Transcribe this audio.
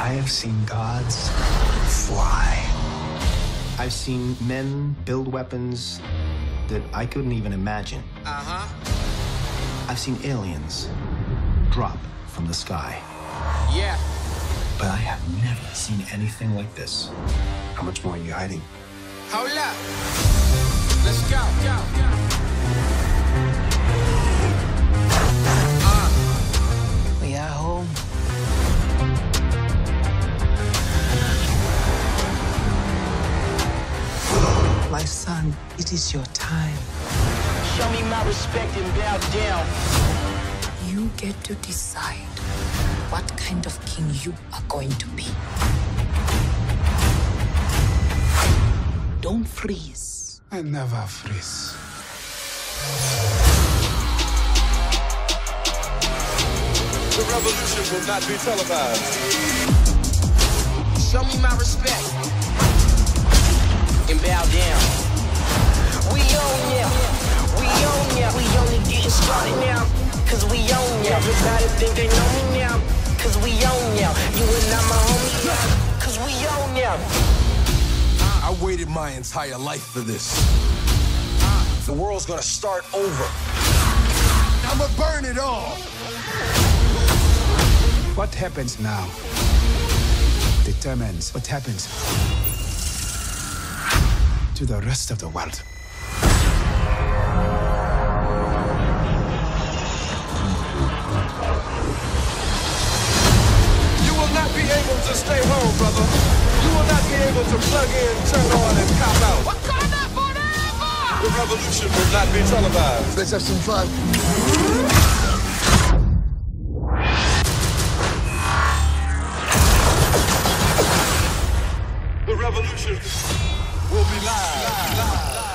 I have seen gods fly. I've seen men build weapons that I couldn't even imagine. Uh huh. I've seen aliens drop from the sky. Yeah. But I have never seen anything like this. How much more are you hiding? Hold up. Let's go. go, go. My it is your time. Show me my respect and bow down. You get to decide what kind of king you are going to be. Don't freeze. I never freeze. The revolution will not be televised. Show me my respect and bow down. We own ya. We own ya. We only getting started now. Cause we own ya. Everybody think they know me now. Cause we own ya. You and I my homie now. Cause we own ya. I waited my entire life for this. The world's gonna start over. I'ma burn it all. What happens now determines what happens to the rest of the world. Stay home, brother. You will not be able to plug in, turn on, and cop out. Wakanda forever? The revolution will not be televised. Let's have some fun. revolution will be live. live. live.